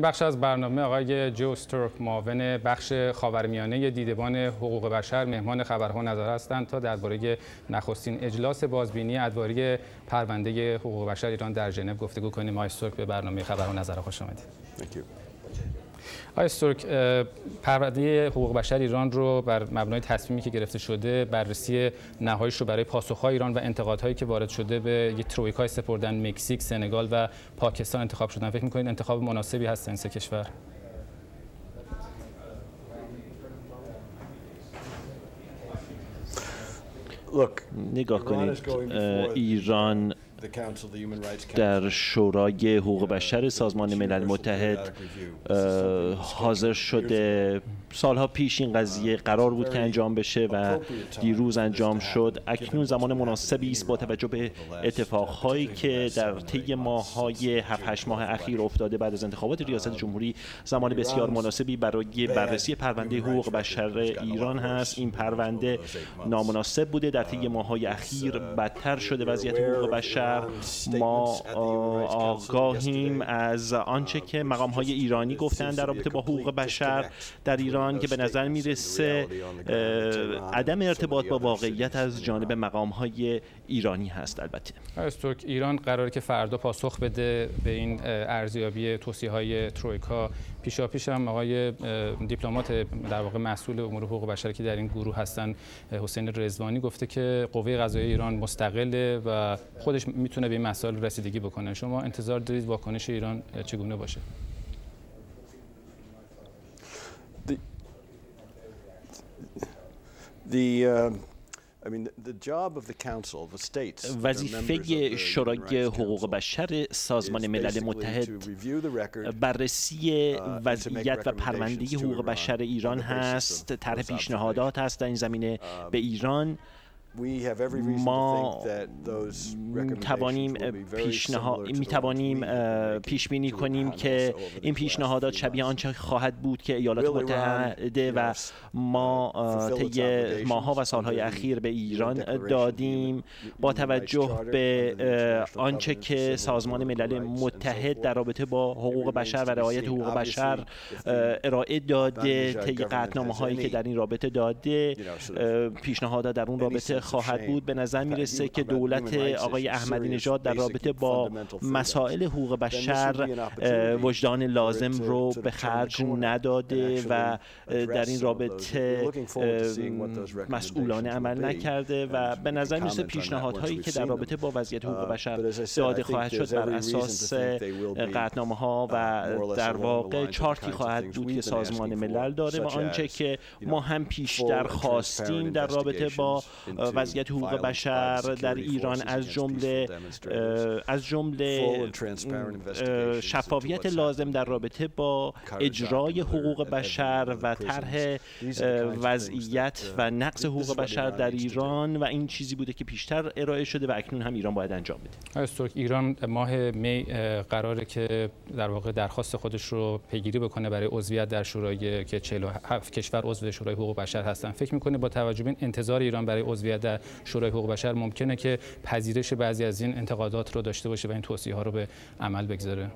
بخش از برنامه آقای جو استورک معاون بخش خاورمیانه دیدبان حقوق بشر. مهمان خبرها نظر هستند تا درباره نخستین اجلاس بازبینی ادواری پرونده حقوق بشر ایران در ژنو گفتگو کنیم. آقای استورک به برنامه خبرها نظر خوش آمدید. آقای استورک پرونده حقوق بشر ایران رو بر مبنای تصمیمی که گرفته شده بررسی نهاییش رو برای پاسخهای ایران و انتقادهایی که وارد شده به یک ترویکای سپردن مکزیک، سنگال و پاکستان انتخاب شدن. فکر می‌کنید انتخاب مناسبی هست این سه کشور نگاه کنید ایران در شورای حقوق بشر سازمان ملل متحد حاضر شده سالها پیش این قضیه قرار بود که انجام بشه و دیروز انجام شد. اکنون زمان مناسبی است با توجه به اتفاقهایی که در طی ماههای 7 8 ماه اخیر افتاده بعد از انتخابات ریاست جمهوری زمان بسیار مناسبی برای بررسی پرونده حقوق بشر ایران هست. این پرونده نامناسب بوده. در طی ماههای اخیر بدتر شده. وضعیت حقوق بشر ما آگاهیم از آنچه که مقام های ایرانی گفتند در رابطه با حقوق بشر در ایران که به نظر می‌رسه عدم ارتباط با واقعیت از جانب مقام های ایرانی هست البته. استورک ایران قراره که فردا پاسخ بده به این ارزیابی توصیه های ترویکا. پیشا پیش هم آقای دیپلمات در واقع مسئول امور حقوق بشر که در این گروه هستن حسین رزوانی گفته که قوه قضاییه ایران مستقله و خودش می‌تونه به این مسائل رسیدگی بکنه. شما انتظار دارید واکنش ایران چگونه باشه؟ وظیفه شورای حقوق بشر سازمان ملل متحد بررسی وضعیت و پرونده حقوق بشر ایران هست طرح پیشنهادات هست در این زمینه به ایران. ما توانیم پیشنهاد می توانیم پیش بینی کنیم که این پیشنهادات شبیه آنچه خواهد بود که ایالات متحده و ما طی ماها و سالهای اخیر به ایران دادیم با توجه به آنچه که سازمان ملل متحد در رابطه با حقوق بشر و رعایت حقوق بشر ارائه داده طی قطعنامه هایی که در این رابطه داده پیشنهادات در اون رابطه خواهد بود به نظر می‌رسه که دولت آقای احمدی نژاد در رابطه با مسائل حقوق بشر وجدان لازم رو به خرج نداده و در این رابطه مسئولانه عمل نکرده و به نظر می‌رسه پیشنهادهایی که در رابطه با وضعیت حقوق بشر داده خواهد شد بر اساس قطعنامه ها و در واقع چارتی خواهد بود که سازمان ملل داره و آنچه که ما هم پیشتر خواستیم در رابطه با وضعیت حقوق بشر در ایران از جمله از جمله شفافیت لازم در رابطه با اجرای حقوق بشر و طرح وضعیت و نقض حقوق بشر در ایران و این چیزی بوده که پیشتر ارائه شده و اکنون هم ایران باید انجام بده. استورک ایران ماه می قراره که در واقع درخواست خودش رو پیگیری بکنه برای عضویت در شورای که 47 کشور عضو شورای حقوق بشر هستن. فکر می‌کنه با توجه به این انتظار ایران برای عضویت در شورای حقوق بشر ممکنه که پذیرش بعضی از این انتقادات رو داشته باشه و این توصیه ها رو به عمل بگذاره.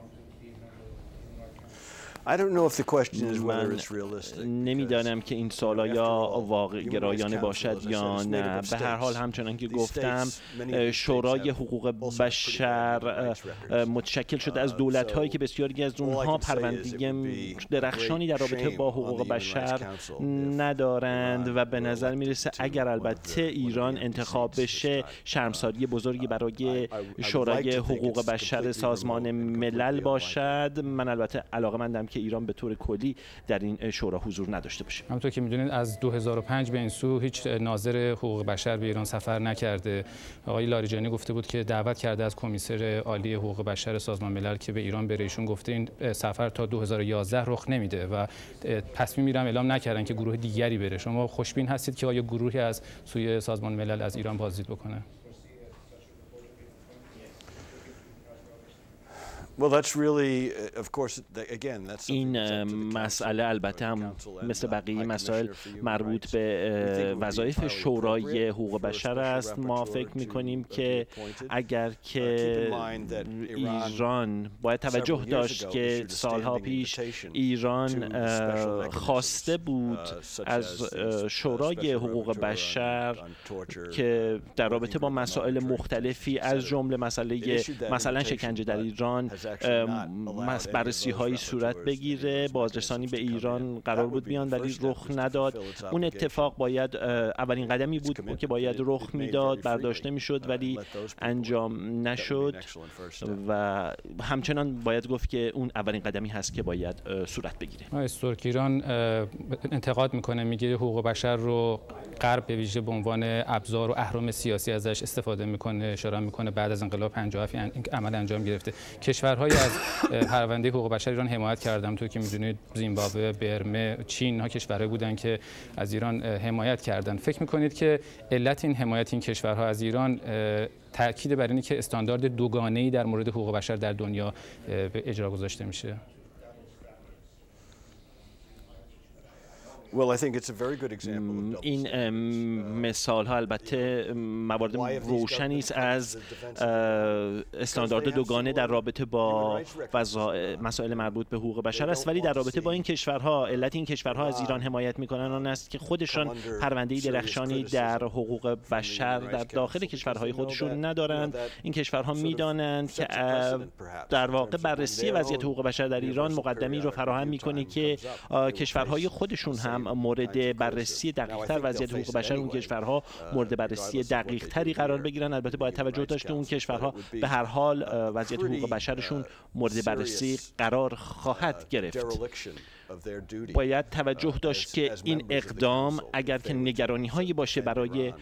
نمی‌دانم که این سوال یا واقع گرایانه باشد یا نه. به هر حال همچنان که گفتم شورای حقوق بشر متشکل شده از دولت هایی که بسیاری از اونها پرونده درخشانی در رابطه با حقوق بشر ندارند و به نظر می‌رسه اگر البته ایران انتخاب بشه شرمساری بزرگی برای شورای حقوق بشر سازمان ملل باشد. من البته علاقه مندم که ایران به طور کلی در این شورا حضور نداشته باشه. همونطور که می‌دونید از 2005 به این سو هیچ ناظر حقوق بشر به ایران سفر نکرده. آقای لاریجانی گفته بود که دعوت کرده از کمیسر عالی حقوق بشر سازمان ملل که به ایران بره. ایشون گفته این سفر تا 2011 رخ نمیده و تصمیم میرم اعلام نکردن که گروه دیگری بره. شما خوشبین هستید که آیا گروهی از سوی سازمان ملل از ایران بازدید بکنه؟ این مسئله البته هم مثل بقیه مسائل مربوط به وظایف شورای حقوق بشر است. ما فکر می کنیم که اگر که ایران باید توجه داشت که سالها پیش ایران خواسته بود از شورای حقوق بشر که در رابطه با مسائل مختلفی از جمله مسئله مثلا شکنجه در ایران بررسی هایی صورت بگیره بازرسانی به ایران قرار بود بیان ولی رخ نداد. اون اتفاق باید اولین قدمی بود که باید رخ می‌داد برداشته می‌شد ولی انجام نشد. و همچنان باید گفت که اون اولین قدمی هست که باید صورت بگیره. استورک ایران انتقاد می‌کنه میگه حقوق بشر رو غرب به ویژه به عنوان ابزار و اهرام سیاسی ازش استفاده می‌کنه اشاره می‌کنه بعد از انقلاب 57 این عمل انجام گرفته. کشورهای از پرونده حقوق بشر ایران حمایت کردم. تو که می‌دونید زیمبابوه برمه چین ها کشورهایی بودن که از ایران حمایت کردن. فکر می‌کنید که علت این حمایت این کشورها از ایران تاکید بر اینه که استاندارد دوگانه ای در مورد حقوق بشر در دنیا به اجرا گذاشته میشه؟ این مثال ها البته موارد روشنی است از استاندارد دوگانه در رابطه با مسائل مربوط به حقوق بشر است. ولی در رابطه با این کشورها علت این کشورها از ایران حمایت می‌کنن آن است که خودشان پرونده درخشانی در حقوق بشر در داخل کشورهای خودشون ندارند این کشورها می‌دانند که در واقع بررسی وضعیت حقوق بشر در ایران مقدمی رو فراهم می‌کنه که کشورهای خودشون هم مورد بررسی دقیقتر وضعیت حقوق بشر اون کشورها مورد بررسی دقیق تری قرار بگیرن. البته باید توجه داشت که اون کشورها. به هر حال وضعیت حقوق بشرشون مورد بررسی قرار خواهد گرفت. باید توجه داشت که این اقدام اگر که نگرانی هایی باشه برای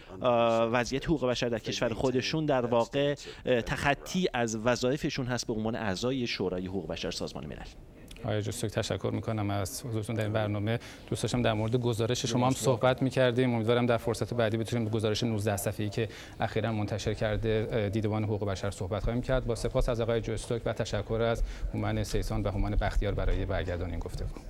وضعیت حقوق بشر در کشور خودشون در واقع تخطی از وظایفشون هست به عنوان اعضای شورای حقوق بشر سازمان ملل. آقای جستوک تشکر می‌کنم از حضورتون در این برنامه. دوست داشتم در مورد گزارش شما هم صحبت می‌کردیم. امیدوارم در فرصت بعدی بتونیم به گزارش 19 صفحه‌ای که اخیرا منتشر کرده دیدبان حقوق بشر صحبت خواهیم کرد. با سپاس از آقای جستوک و تشکر از هومن سیسان و هومن بختیار برای برگردان این گفتگو.